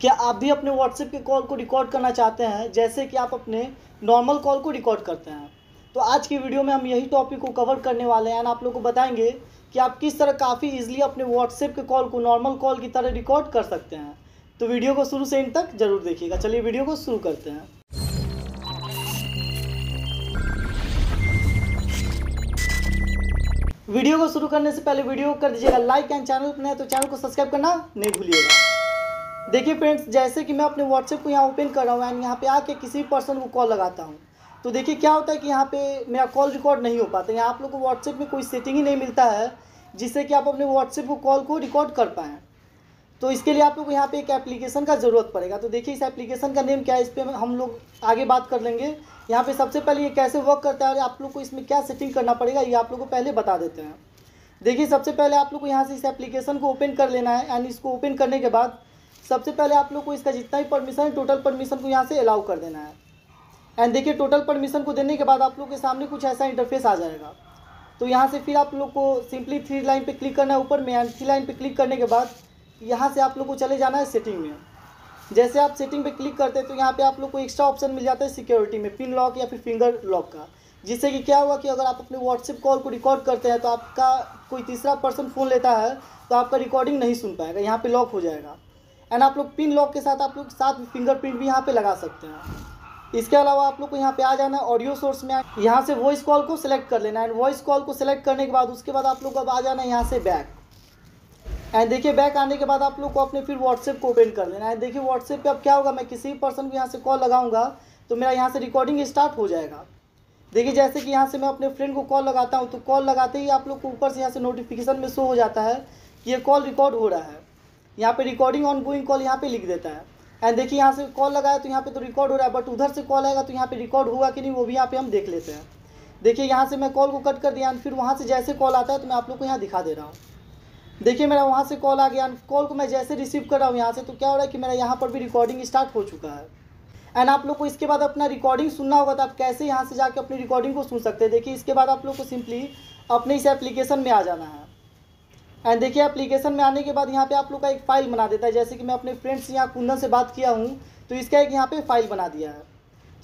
क्या आप भी अपने व्हाट्सएप के कॉल को रिकॉर्ड करना चाहते हैं? जैसे कि आप अपने नॉर्मल कॉल को रिकॉर्ड करते हैं। तो आज की वीडियो में हम यही टॉपिक को कवर करने वाले हैं आप लोग को बताएँगे कि आप किस तरह काफ़ी इजीली अपने व्हाट्सएप के कॉल को नॉर्मल कॉल की तरह रिकॉर्ड कर सकते हैं। तो वीडियो को शुरू से इन तक ज़रूर देखिएगा। चलिए वीडियो को शुरू करते हैं। वीडियो को शुरू करने से पहले वीडियो कर दीजिएगा लाइक एंड चैनल पर नए तो चैनल को सब्सक्राइब करना नहीं भूलिएगा। देखिए फ्रेंड्स जैसे कि मैं अपने व्हाट्सएप को यहाँ ओपन कर रहा हूँ एंड यहाँ पे आके किसी भी पर्सन को कॉल लगाता हूँ। तो देखिए क्या होता है कि यहाँ पे मेरा कॉल रिकॉर्ड नहीं हो पाता। यहाँ आप लोग को व्हाट्सएप में कोई सेटिंग ही नहीं मिलता है, जिससे कि आप अपने व्हाट्सएप को कॉल को रिकॉर्ड कर पाएँ। तो इसके लिए आप लोग को यहाँ पे एक एप्लीकेशन का ज़रूरत पड़ेगा। तो देखिए इस एप्लीकेशन का नेम क्या है, इस पर हम लोग आगे बात कर लेंगे। यहाँ पे सबसे पहले ये कैसे वर्क करता है और आप लोग को इसमें क्या सेटिंग करना पड़ेगा, ये आप लोग को पहले बता देते हैं। देखिए सबसे पहले आप लोग को यहाँ से इस एप्लीकेशन को ओपन कर लेना है एंड इसको ओपन करने के बाद सबसे पहले आप लोग को इसका जितना भी परमिशन है टोटल परमिशन को यहाँ से अलाउ कर देना है। एंड देखिए टोटल परमिशन को देने के बाद आप लोग के सामने कुछ ऐसा इंटरफेस आ जाएगा। तो यहाँ से फिर आप लोग को सिंपली थ्री लाइन पे क्लिक करना है ऊपर में एंड थ्री लाइन पे क्लिक करने के बाद यहाँ से आप लोग को चले जाना है सेटिंग में। जैसे आप सेटिंग पे क्लिक करते हैं तो यहाँ पे आप लोग को एक्स्ट्रा ऑप्शन मिल जाता है सिक्योरिटी में पिन लॉक या फिर फिंगर लॉक का। जिससे कि क्या हुआ कि अगर आप अपने व्हाट्सएप कॉल को रिकॉर्ड करते हैं तो आपका कोई तीसरा पर्सन फ़ोन लेता है तो आपका रिकॉर्डिंग नहीं सुन पाएगा, यहाँ पे लॉक हो जाएगा। एंड आप लोग पिन लॉक के साथ आप लोग साथ फिंगरप्रिंट भी यहाँ पे लगा सकते हैं। इसके अलावा आप लोग को यहाँ पे आ जाना है ऑडियो सोर्स में। यहाँ से वॉइस कॉल को सिलेक्ट कर लेना एंड वॉइस कॉल को सिलेक्ट करने के बाद उसके बाद आप लोग अब आ जाना है यहाँ से बैक एंड देखिए बैक आने के बाद आप लोग को अपने फिर व्हाट्सएप को ओपन कर लेना है। देखिए व्हाट्सएप पे अब क्या होगा, मैं किसी भी पर्सन को यहाँ से कॉल लगाऊँगा तो मेरा यहाँ से रिकॉर्डिंग स्टार्ट हो जाएगा। देखिए जैसे कि यहाँ से मैं अपने फ्रेंड को कॉल लगाता हूँ तो कॉल लगाते ही आप लोग को ऊपर से यहाँ से नोटिफिकेशन में शो हो जाता है कि ये कॉल रिकॉर्ड हो रहा है। यहाँ पे रिकॉर्डिंग ऑन गोइंग कॉल यहाँ पे लिख देता है। एंड देखिए यहाँ से कॉल लगाया तो यहाँ पे तो रिकॉर्ड हो रहा है बट उधर से कॉल आएगा तो यहाँ पे रिकॉर्ड होगा कि नहीं, वो भी यहाँ पे हम देख लेते हैं। देखिए यहाँ से मैं कॉल को कट कर दिया फिर वहाँ से जैसे कॉल आता है तो मैं आप लोग को यहाँ दिखा दे रहा हूँ। देखिए मेरा वहाँ से कॉल आ गया कॉल को मैं जैसे रिसीव कर रहा हूँ यहाँ से तो क्या हो रहा है कि मेरा यहाँ पर भी रिकॉर्डिंग स्टार्ट हो चुका है। एंड आप लोग को इसके बाद अपना रिकॉर्डिंग सुनना होगा तो आप कैसे यहाँ से जाके अपनी रिकॉर्डिंग को सुन सकते हैं। देखिए इसके बाद आप लोग को सिंपली अपने इस एप्लीकेशन में आ जाना है। एंड देखिए एप्लीकेशन में आने के बाद यहाँ पे आप लोग का एक फ़ाइल बना देता है। जैसे कि मैं अपने फ्रेंड्स यहाँ कुंदन से बात किया हूँ तो इसका एक यहाँ पे फ़ाइल बना दिया है।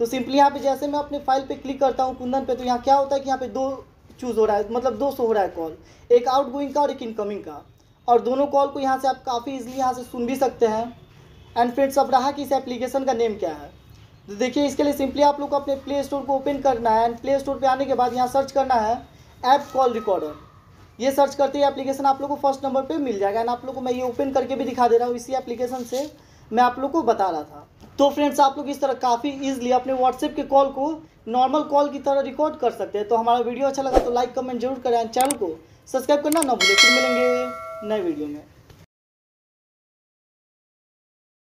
तो सिंपली यहाँ पे जैसे मैं अपने फ़ाइल पे क्लिक करता हूँ कुंदन पे तो यहाँ क्या होता है कि यहाँ पे दो चूज़ हो रहा है मतलब दो शो हो रहा है कॉल एक आउट गोइंग का और एक इनकमिंग का। और दोनों कॉल को यहाँ से आप काफ़ी ईजिली यहाँ से सुन भी सकते हैं। एंड फ्रेंड्स अब रहा कि इस एप्लीकेशन का नेम क्या है? तो देखिए, इसके लिए सिंपली आप लोग को अपने प्ले स्टोर को ओपन करना है। एंड प्ले स्टोर पर आने के बाद यहाँ सर्च करना है ऐप कॉल रिकॉर्डर ये सर्च करते ही एप्लीकेशन आप लोग को फ़र्स्ट नंबर पे मिल जाएगा। एंड आप लोग को मैं ये ओपन करके भी दिखा दे रहा हूँ इसी एप्लीकेशन से। मैं आप लोग को बता रहा था। तो फ्रेंड्स आप लोग इस तरह काफ़ी ईजिली अपने व्हाट्सएप के कॉल को नॉर्मल कॉल की तरह रिकॉर्ड कर सकते हैं। तो हमारा वीडियो अच्छा लगा तो लाइक कमेंट ज़रूर करें। चैनल को सब्सक्राइब करना ना भूलें। फिर मिलेंगे नए वीडियो में।